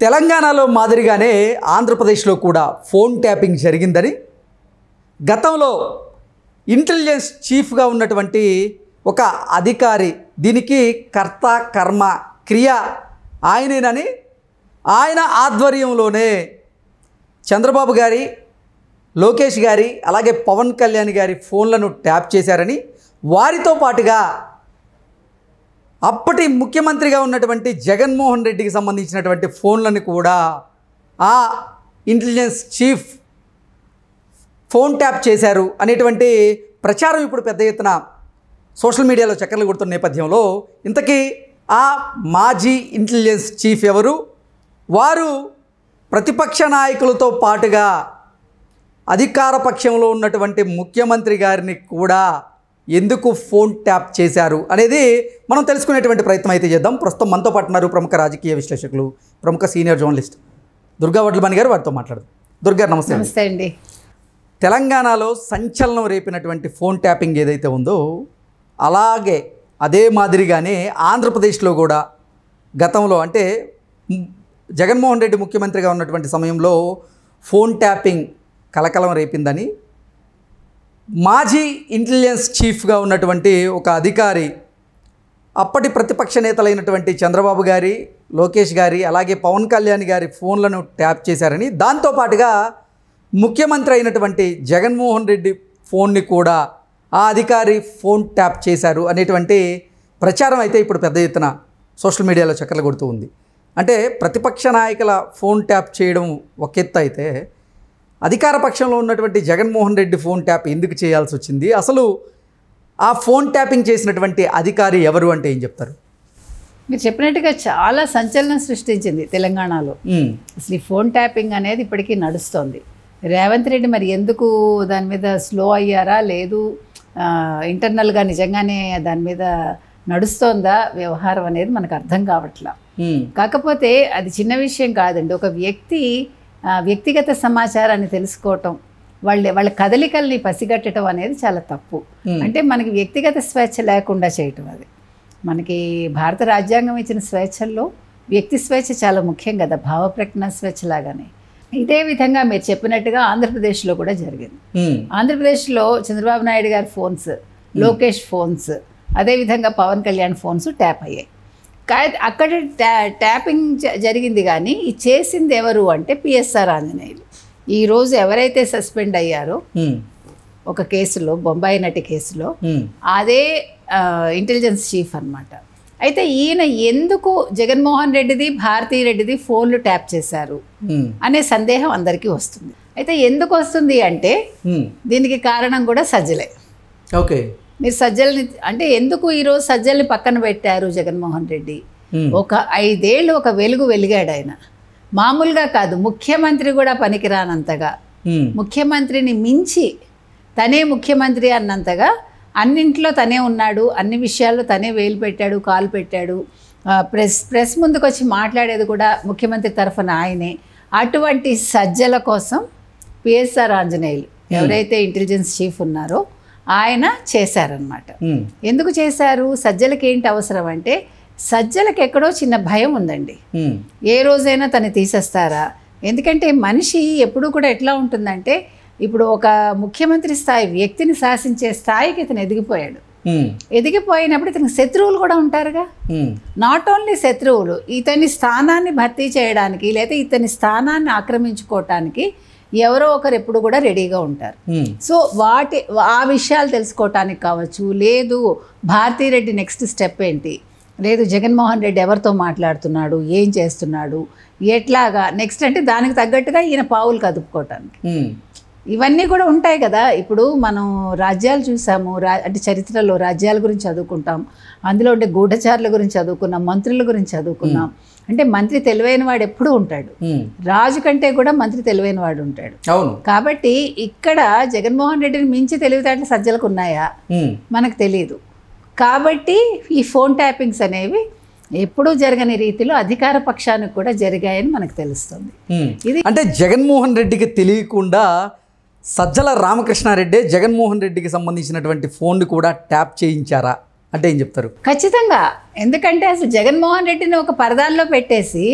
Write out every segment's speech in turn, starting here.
తెలంగాణలో మాదిరిగానే ఆంధ్రప్రదేశ్లో కూడా ఫోన్ ట్యాపింగ్ జరిగిందని గతంలో ఇంటెలిజెన్స్ చీఫ్గా ఉన్నటువంటి ఒక అధికారి దీనికి కర్త కర్మ క్రియ ఆయనేనని ఆయన ఆధ్వర్యంలోనే చంద్రబాబు గారి లోకేష్ గారి అలాగే పవన్ కళ్యాణ్ గారి ఫోన్లను ట్యాప్ చేశారని వారితో పాటుగా అప్పటి ముఖ్యమంత్రిగా ఉన్నటువంటి జగన్మోహన్ రెడ్డికి సంబంధించినటువంటి ఫోన్లను కూడా ఆ ఇంటెలిజెన్స్ చీఫ్ ఫోన్ ట్యాప్ చేశారు అనేటువంటి ప్రచారం ఇప్పుడు పెద్ద ఎత్తున సోషల్ మీడియాలో చక్కర్లు కొడుతున్న నేపథ్యంలో ఇంతకీ ఆ మాజీ ఇంటెలిజెన్స్ చీఫ్ ఎవరు? వారు ప్రతిపక్ష నాయకులతో పాటుగా అధికార పక్షంలో ఉన్నటువంటి ముఖ్యమంత్రి గారిని కూడా ఎందుకు ఫోన్ ట్యాప్ చేశారు అనేది మనం తెలుసుకునేటువంటి ప్రయత్నం అయితే చేద్దాం. ప్రస్తుతం మనతో పాటు ఉన్నారు ప్రముఖ రాజకీయ విశ్లేషకులు ప్రముఖ సీనియర్ జర్నలిస్ట్ దుర్గా వడ్లమణి గారు వారితో మాట్లాడదాం. దుర్గా నమస్తే. నమస్తే అండి. తెలంగాణలో సంచలనం రేపినటువంటి ఫోన్ ట్యాపింగ్ ఏదైతే ఉందో అలాగే అదే మాదిరిగానే ఆంధ్రప్రదేశ్లో కూడా గతంలో అంటే జగన్మోహన్ రెడ్డి ముఖ్యమంత్రిగా ఉన్నటువంటి సమయంలో ఫోన్ ట్యాపింగ్ కలకలం రేపిందని మాజీ ఇంటెలిజెన్స్ చీఫ్గా ఉన్నటువంటి ఒక అధికారి అప్పటి ప్రతిపక్ష నేతలైనటువంటి చంద్రబాబు గారి లోకేష్ గారి అలాగే పవన్ కళ్యాణ్ గారి ఫోన్లను ట్యాప్ చేశారని దాంతోపాటుగా ముఖ్యమంత్రి అయినటువంటి జగన్మోహన్ రెడ్డి ఫోన్ని కూడా ఆ అధికారి ఫోన్ ట్యాప్ చేశారు అనేటువంటి ప్రచారం అయితే ఇప్పుడు పెద్ద ఎత్తున సోషల్ మీడియాలో చక్కర్లు కొడుతూ ఉంది. అంటే ప్రతిపక్ష నాయకుల ఫోన్ ట్యాప్ చేయడం ఒక ఎత్తు అయితే అధికార పక్షంలో ఉన్నటువంటి జగన్మోహన్ రెడ్డి ఫోన్ ట్యాప్ ఎందుకు చేయాల్సి వచ్చింది? అసలు ఆ ఫోన్ ట్యాపింగ్ చేసినటువంటి అధికారి ఎవరు అంటే ఏం చెప్తారు? మీరు చెప్పినట్టుగా చాలా సంచలనం సృష్టించింది తెలంగాణలో. అసలు ఈ ఫోన్ ట్యాపింగ్ అనేది ఇప్పటికీ నడుస్తోంది. రేవంత్ రెడ్డి మరి ఎందుకు దాని మీద స్లో అయ్యారా? లేదు ఇంటర్నల్గా నిజంగానే దాని మీద నడుస్తోందా? వ్యవహారం అనేది మనకు అర్థం కావట్లా. కాకపోతే అది చిన్న విషయం కాదండి. ఒక వ్యక్తి వ్యక్తిగత సమాచారాన్ని తెలుసుకోవటం వాళ్ళ వాళ్ళ కదలికల్ని పసిగట్టడం అనేది చాలా తప్పు. అంటే మనకి వ్యక్తిగత స్వేచ్ఛ లేకుండా చేయటం అది. మనకి భారత రాజ్యాంగం ఇచ్చిన స్వేచ్ఛల్లో వ్యక్తి స్వేచ్ఛ చాలా ముఖ్యం కదా భావ ప్రకటన స్వేచ్ఛ లాగానే. ఇదే విధంగా మీరు చెప్పినట్టుగా ఆంధ్రప్రదేశ్లో కూడా జరిగింది. ఆంధ్రప్రదేశ్లో చంద్రబాబు నాయుడు గారి ఫోన్స్ లోకేష్ ఫోన్స్ అదేవిధంగా పవన్ కళ్యాణ్ ఫోన్స్ ట్యాప్ అయ్యాయి. అక్కడ ట్యా ట్యాపింగ్ జరిగింది కానీ ఈ చేసింది ఎవరు అంటే పిఎస్ఆర్ ఆంజనేయులు. ఈరోజు ఎవరైతే సస్పెండ్ అయ్యారో ఒక కేసులో బొంబాయి నటి కేసులో అదే ఇంటెలిజెన్స్ చీఫ్ అన్నమాట. అయితే ఈయన ఎందుకు జగన్మోహన్ రెడ్డిది భారతీ రెడ్డిది ఫోన్లు ట్యాప్ చేశారు అనే సందేహం అందరికీ వస్తుంది. అయితే ఎందుకు వస్తుంది అంటే దీనికి కారణం కూడా సజ్జలే. ఓకే. మీరు సజ్జల్ని అంటే ఎందుకు ఈరోజు సజ్జల్ని పక్కన పెట్టారు జగన్మోహన్ రెడ్డి? ఒక ఐదేళ్ళు ఒక వెలుగు వెలిగాడు ఆయన. మామూలుగా కాదు ముఖ్యమంత్రి కూడా పనికిరానంతగా. ముఖ్యమంత్రిని మించి తనే ముఖ్యమంత్రి అన్నంతగా అన్నింట్లో తనే ఉన్నాడు అన్ని విషయాల్లో తనే వేలు పెట్టాడు కాలు పెట్టాడు. ప్రెస్ ప్రెస్ ముందుకు వచ్చి మాట్లాడేది కూడా ముఖ్యమంత్రి తరఫున ఆయనే. అటువంటి సజ్జల కోసం పిఎస్ఆర్ ఆంజనేయులు ఎవరైతే ఇంటెలిజెన్స్ చీఫ్ ఉన్నారో ఆయన చేశారనమాట ఎందుకు చేశారు? సజ్జలకి ఏంటి అవసరం అంటే సజ్జలకి ఎక్కడో చిన్న భయం ఉందండి. ఏ రోజైనా తను తీసేస్తారా? ఎందుకంటే మనిషి ఎప్పుడూ కూడా ఎట్లా ఉంటుందంటే ఇప్పుడు ఒక ముఖ్యమంత్రి స్థాయి వ్యక్తిని శాసించే స్థాయికి ఇతను ఎదిగిపోయాడు. ఎదిగిపోయినప్పుడు ఇతనికి శత్రువులు కూడా ఉంటారుగా? నాట్ ఓన్లీ శత్రువులు ఇతని స్థానాన్ని భర్తీ చేయడానికి లేదా ఇతని స్థానాన్ని ఆక్రమించుకోవటానికి ఎవరో ఒకరు ఎప్పుడు కూడా రెడీగా ఉంటారు. ఉమ్, సో వాటి ఆ విషయాలు తెలుసుకోవటానికి కావచ్చు లేదు భారతీరెడ్డి నెక్స్ట్ స్టెప్ ఏంటి? లేదు జగన్మోహన్ రెడ్డి ఎవరితో మాట్లాడుతున్నాడు ఏం చేస్తున్నాడు ఎట్లాగా? నెక్స్ట్ అంటే దానికి తగ్గట్టుగా ఈయన పావులు కదుపుకోవటానికి. ఉమ్, ఇవన్నీ కూడా ఉంటాయి కదా. ఇప్పుడు మనం రాజ్యాలు చూసాము రా అంటే చరిత్రలో రాజ్యాల గురించి చదువుకుంటాం అందులో ఉండే గూఢచారుల గురించి చదువుకున్నాం మంత్రుల గురించి చదువుకున్నాం. అంటే మంత్రి తెలివైన వాడు ఎప్పుడూ ఉంటాడు. రాజు కంటే కూడా మంత్రి తెలివైన వాడు ఉంటాడు. అవును. కాబట్టి ఇక్కడ జగన్మోహన్ రెడ్డిని మించి తెలివితేటలు సజ్జలకు ఉన్నాయా? మనకు తెలియదు కాబట్టి ఈ ఫోన్ ట్యాపింగ్స్ అనేవి ఎప్పుడూ జరగని రీతిలో అధికార పక్షానికి కూడా జరిగాయని మనకు తెలుస్తుంది. ఇది అంటే జగన్మోహన్ రెడ్డికి తెలియకుండా సజ్జల రామకృష్ణారెడ్డి జగన్మోహన్ రెడ్డికి సంబంధించినటువంటి ఫోన్ను కూడా ట్యాప్ చేయించారా? అంటే ఏం చెప్తారు? ఖచ్చితంగా. ఎందుకంటే అసలు జగన్మోహన్ రెడ్డిని ఒక పరదాల్లో పెట్టేసి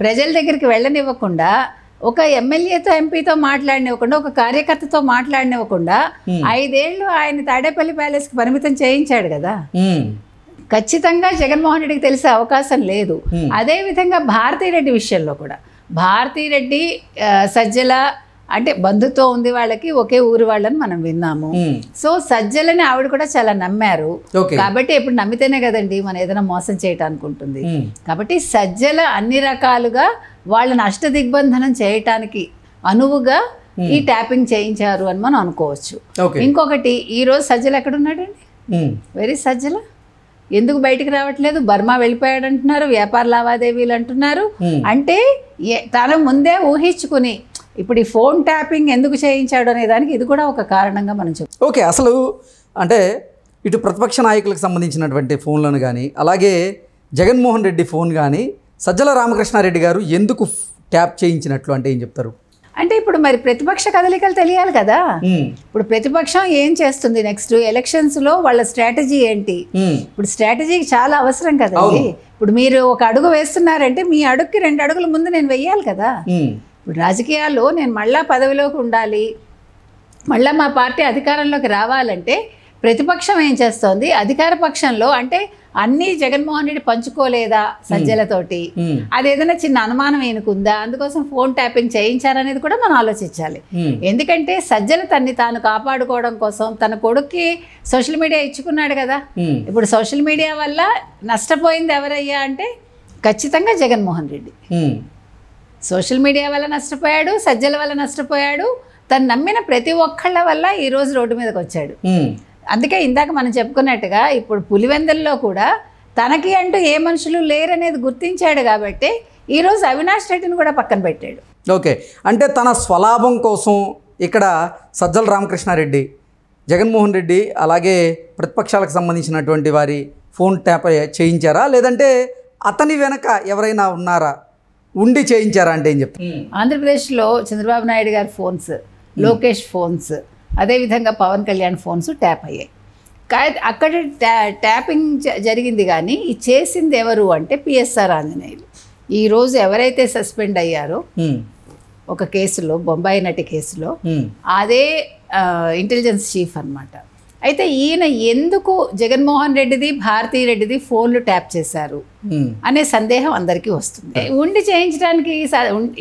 ప్రజల దగ్గరికి వెళ్ళనివ్వకుండా ఒక ఎమ్మెల్యేతో ఎంపీతో మాట్లాడనివ్వకుండా ఒక కార్యకర్తతో మాట్లాడనివ్వకుండా ఐదేళ్ళు ఆయన తాడేపల్లి ప్యాలెస్కి పరిమితం చేయించాడు కదా. ఖచ్చితంగా జగన్మోహన్ రెడ్డికి తెలిసే అవకాశం లేదు. అదేవిధంగా భారతీరెడ్డి విషయంలో కూడా. భారతీరెడ్డి సజ్జల అంటే బంధుత్వం ఉంది వాళ్ళకి ఒకే ఊరు వాళ్ళని మనం విన్నాము. సో సజ్జలని ఆవిడ కూడా చాలా నమ్మారు. కాబట్టి ఇప్పుడు నమ్మితేనే కదండి మనం ఏదైనా మోసం చేయటానికి ఉంటుంది కాబట్టి సజ్జల అన్ని రకాలుగా వాళ్ళని అష్ట దిగ్బంధనం చేయటానికి అనువుగా ఈ ట్యాపింగ్ చేయించారు అని మనం అనుకోవచ్చు. ఇంకొకటి ఈ రోజు సజ్జల ఎక్కడున్నాడండి వెరీ సజ్జల? ఎందుకు బయటికి రావట్లేదు? బర్మా వెళ్ళిపోయాడు అంటున్నారు వ్యాపార లావాదేవీలు అంటున్నారు. అంటే తను ముందే ఊహించుకుని ఇప్పుడు ఈ ఫోన్ ట్యాపింగ్ ఎందుకు చేయించాడు అనే దానికి ఇది కూడా ఒక కారణంగా మనం చెప్తాం ఓకే అసలు అంటే ఇటు ప్రతిపక్ష నాయకులకు సంబంధించినటువంటి ఫోన్లను కానీ అలాగే జగన్మోహన్ రెడ్డి ఫోన్ కానీ సజ్జల రామకృష్ణారెడ్డి గారు ఎందుకు ట్యాప్ చేయించినట్లు అంటే ఏం చెప్తారు? అంటే ఇప్పుడు మరి ప్రతిపక్ష కదలికలు తెలియాలి కదా. ఇప్పుడు ప్రతిపక్షం ఏం చేస్తుంది నెక్స్ట్? ఎలక్షన్స్లో వాళ్ళ స్ట్రాటజీ ఏంటి? ఇప్పుడు స్ట్రాటజీ చాలా అవసరం కదండి ఇప్పుడు మీరు ఒక అడుగు వేస్తున్నారంటే మీ అడుగుకి రెండు అడుగుల ముందు నేను వెయ్యాలి కదా. ఇప్పుడు రాజకీయాల్లో నేను మళ్ళా పదవిలోకి ఉండాలి మళ్ళా మా పార్టీ అధికారంలోకి రావాలంటే ప్రతిపక్షం ఏం చేస్తోంది? అధికార పక్షంలో అంటే అన్నీ జగన్మోహన్ రెడ్డి పంచుకోలేదా సజ్జలతోటి? అది ఏదైనా చిన్న అనుమానం ఏనుకుందా? అందుకోసం ఫోన్ ట్యాపింగ్ చేయించారనేది కూడా మనం ఆలోచించాలి. ఎందుకంటే సజ్జల తన్ని తాను కాపాడుకోవడం కోసం తన కొడుక్కి సోషల్ మీడియా ఇచ్చుకున్నాడు కదా. ఇప్పుడు సోషల్ మీడియా వల్ల నష్టపోయింది ఎవరయ్యా అంటే ఖచ్చితంగా జగన్మోహన్ రెడ్డి. సోషల్ మీడియా వల్ల నష్టపోయాడు సజ్జల వల్ల నష్టపోయాడు. తను నమ్మిన ప్రతి ఒక్కళ్ళ వల్ల ఈ రోజు రోడ్డు మీదకి వచ్చాడు. అందుకే ఇందాక మనం చెప్పుకున్నట్టుగా ఇప్పుడు పులివెందుల్లో కూడా తనకి అంటూ ఏ మనుషులు లేరనేది గుర్తించాడు కాబట్టి ఈరోజు అవినాష్ రెడ్డిని కూడా పక్కన పెట్టాడు. ఓకే. అంటే తన స్వలాభం కోసం ఇక్కడ సజ్జల రామకృష్ణారెడ్డి జగన్మోహన్ రెడ్డి అలాగే ప్రతిపక్షాలకు సంబంధించినటువంటి వారి ఫోన్ ట్యాప్ చేయించారా? లేదంటే అతని వెనక ఎవరైనా ఉన్నారా? ఉండి చేయించారా అంటే ఏం చెప్తారు? ఆంధ్రప్రదేశ్లో చంద్రబాబు నాయుడు గారి ఫోన్స్ లోకేష్ ఫోన్స్ అదేవిధంగా పవన్ కళ్యాణ్ ఫోన్స్ ట్యాప్ అయ్యాయి. కా అక్కడ ట్యా ట్యాపింగ్ జరిగింది కానీ చేసింది ఎవరు అంటే పిఎస్ఆర్ ఆంజనేయులు. ఈరోజు ఎవరైతే సస్పెండ్ అయ్యారో ఒక కేసులో బొంబాయి నటి కేసులో అదే ఇంటెలిజెన్స్ చీఫ్ అన్నమాట. అయితే ఈయన ఎందుకు జగన్మోహన్ రెడ్డిది భారతీ రెడ్డిది ఫోన్లు ట్యాప్ చేశారు? అనే సందేహం అందరికీ వస్తుంది. ఉండి చేయించడానికి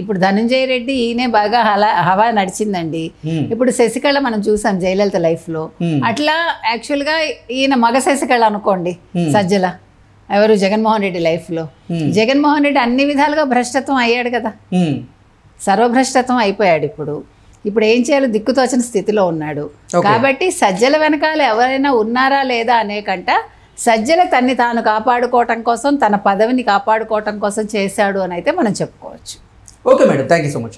ఇప్పుడు ధనంజయ రెడ్డి ఈయనే బాగా హలా హవా నడిచిందండి. ఇప్పుడు శశికళ మనం చూసాం జయలలిత లైఫ్లో. Hmm. అట్లా యాక్చువల్గా ఈయన మగ శశికళ అనుకోండి సజ్జల. ఎవరు? జగన్మోహన్ రెడ్డి లైఫ్లో. Hmm. జగన్మోహన్ రెడ్డి అన్ని విధాలుగా భ్రష్టత్వం అయ్యాడు కదా. సర్వభ్రష్టత్వం అయిపోయాడు ఇప్పుడు. ఇప్పుడు ఏం చేయాలో? దిక్కుతోచని స్థితిలో ఉన్నాడు. కాబట్టి సజ్జల వెనకాల ఎవరైనా ఉన్నారా లేదా అనే కంట సజ్జల తన్ని తాను కాపాడుకోవటం కోసం తన పదవిని కాపాడుకోవటం కోసం చేశాడు అని అయితే మనం చెప్పుకోవచ్చు. Okay madam. Thank you so much.